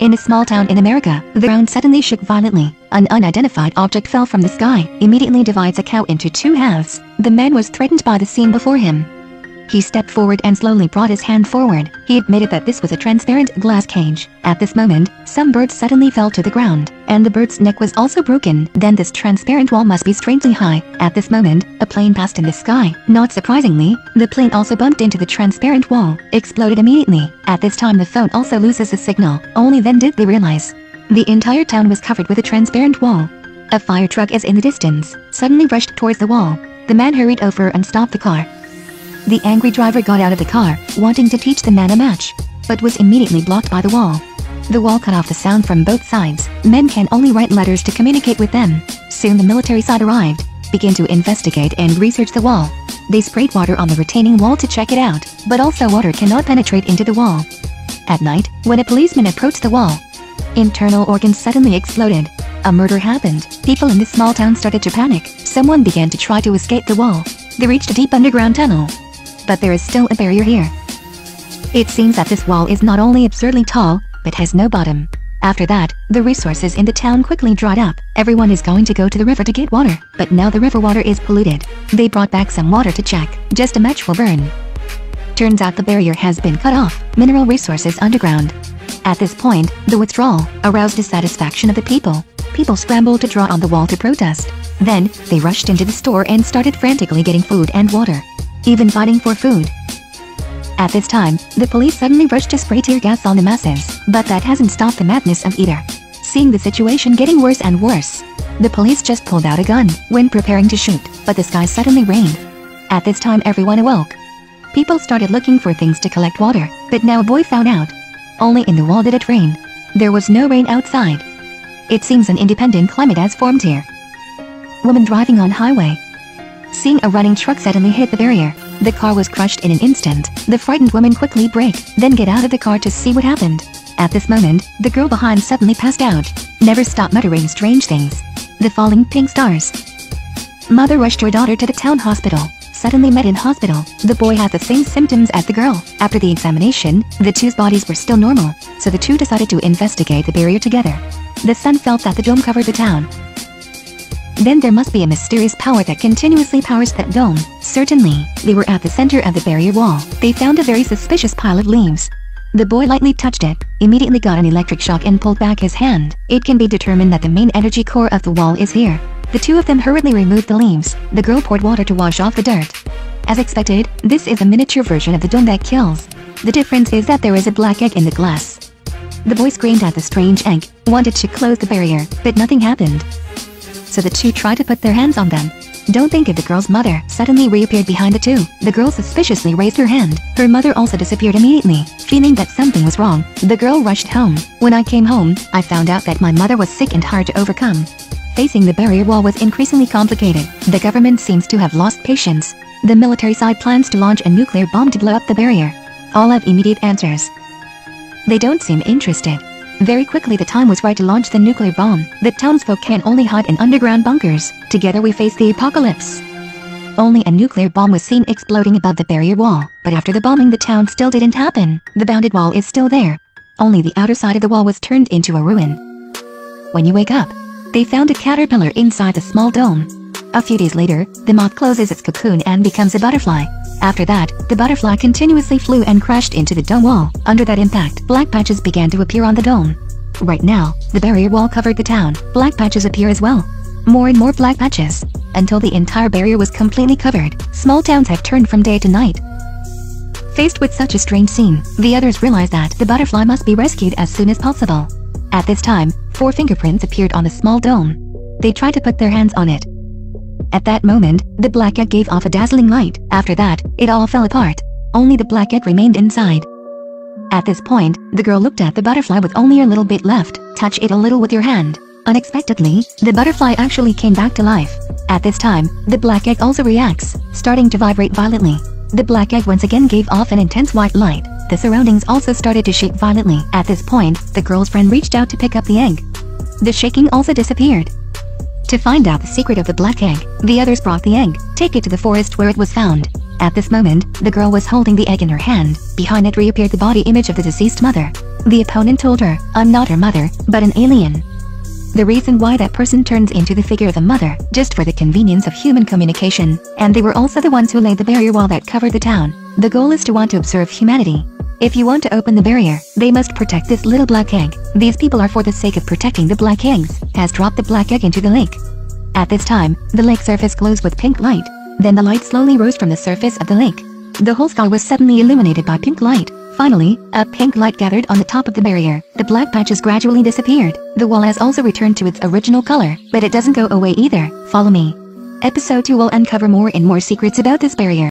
In a small town in America, the ground suddenly shook violently. An unidentified object fell from the sky, immediately divides a cow into two halves. The man was threatened by the scene before him. He stepped forward and slowly brought his hand forward. He admitted that this was a transparent glass cage. At this moment, some birds suddenly fell to the ground, and the bird's neck was also broken. Then this transparent wall must be strangely high. At this moment, a plane passed in the sky. Not surprisingly, the plane also bumped into the transparent wall, exploded immediately. At this time the phone also loses the signal. Only then did they realize. The entire town was covered with a transparent wall. A fire truck is in the distance, suddenly rushed towards the wall. The man hurried over and stopped the car. The angry driver got out of the car, wanting to teach the man a match, but was immediately blocked by the wall. The wall cut off the sound from both sides. Men can only write letters to communicate with them. Soon the military side arrived, began to investigate and research the wall. They sprayed water on the retaining wall to check it out, but also water cannot penetrate into the wall. At night, when a policeman approached the wall, internal organs suddenly exploded. A murder happened. People in this small town started to panic. Someone began to try to escape the wall. They reached a deep underground tunnel, but there is still a barrier here. It seems that this wall is not only absurdly tall, but has no bottom. After that, the resources in the town quickly dried up. Everyone is going to go to the river to get water, but now the river water is polluted. They brought back some water to check. Just a match will burn. Turns out the barrier has been cut off. Mineral resources underground. At this point, the withdrawal aroused dissatisfaction of the people. People scrambled to draw on the wall to protest. Then, they rushed into the store and started frantically getting food and water even fighting for food. At this time, the police suddenly rushed to spray tear gas on the masses, but that hasn't stopped the madness of either. Seeing the situation getting worse and worse, the police just pulled out a gun when preparing to shoot, but the sky suddenly rained. At this time everyone awoke. People started looking for things to collect water, but now a boy found out. Only in the wall did it rain. There was no rain outside. It seems an independent climate has formed here. Woman driving on highway, Seeing a running truck suddenly hit the barrier, the car was crushed in an instant. The frightened woman quickly braked, then get out of the car to see what happened. At this moment, the girl behind suddenly passed out. Never stop muttering strange things. The falling pink stars. Mother rushed her daughter to the town hospital. Suddenly met in hospital, the boy had the same symptoms as the girl. After the examination, the two's bodies were still normal, so the two decided to investigate the barrier together. The son felt that the dome covered the town, then there must be a mysterious power that continuously powers that dome. Certainly, they were at the center of the barrier wall. They found a very suspicious pile of leaves. The boy lightly touched it, immediately got an electric shock and pulled back his hand. It can be determined that the main energy core of the wall is here. The two of them hurriedly removed the leaves. The girl poured water to wash off the dirt. As expected, this is a miniature version of the dome that kills. The difference is that there is a black egg in the glass. The boy screamed at the strange egg, wanted to close the barrier, but nothing happened so the two try to put their hands on them. Don't think of the girl's mother suddenly reappeared behind the two. The girl suspiciously raised her hand. Her mother also disappeared immediately. Feeling that something was wrong, the girl rushed home. When I came home, I found out that my mother was sick and hard to overcome. Facing the barrier wall was increasingly complicated. The government seems to have lost patience. The military side plans to launch a nuclear bomb to blow up the barrier. All have immediate answers. They don't seem interested. Very quickly the time was right to launch the nuclear bomb. The townsfolk can only hide in underground bunkers. Together we face the apocalypse. Only a nuclear bomb was seen exploding above the barrier wall, but after the bombing the town still didn't happen. The bounded wall is still there. Only the outer side of the wall was turned into a ruin. When you wake up, they found a caterpillar inside the small dome. A few days later, the moth closes its cocoon and becomes a butterfly. After that, the butterfly continuously flew and crashed into the dome wall. Under that impact, black patches began to appear on the dome. Right now, the barrier wall covered the town. Black patches appear as well. More and more black patches. Until the entire barrier was completely covered, small towns have turned from day to night. Faced with such a strange scene, the others realized that the butterfly must be rescued as soon as possible. At this time, four fingerprints appeared on the small dome. They tried to put their hands on it, at that moment, the black egg gave off a dazzling light. After that, it all fell apart. Only the black egg remained inside. At this point, the girl looked at the butterfly with only a little bit left. Touch it a little with your hand. Unexpectedly, the butterfly actually came back to life. At this time, the black egg also reacts, starting to vibrate violently. The black egg once again gave off an intense white light. The surroundings also started to shake violently. At this point, the girl's friend reached out to pick up the egg. The shaking also disappeared. To find out the secret of the black egg, the others brought the egg, take it to the forest where it was found. At this moment, the girl was holding the egg in her hand. Behind it reappeared the body image of the deceased mother. The opponent told her, I'm not her mother, but an alien. The reason why that person turns into the figure of the mother, just for the convenience of human communication, and they were also the ones who laid the barrier wall that covered the town. The goal is to want to observe humanity. If you want to open the barrier, they must protect this little black egg. These people are for the sake of protecting the black eggs, has dropped the black egg into the lake. At this time, the lake surface glows with pink light. Then the light slowly rose from the surface of the lake. The whole sky was suddenly illuminated by pink light. Finally, a pink light gathered on the top of the barrier. The black patches gradually disappeared. The wall has also returned to its original color, but it doesn't go away either. Follow me. Episode 2 will uncover more and more secrets about this barrier.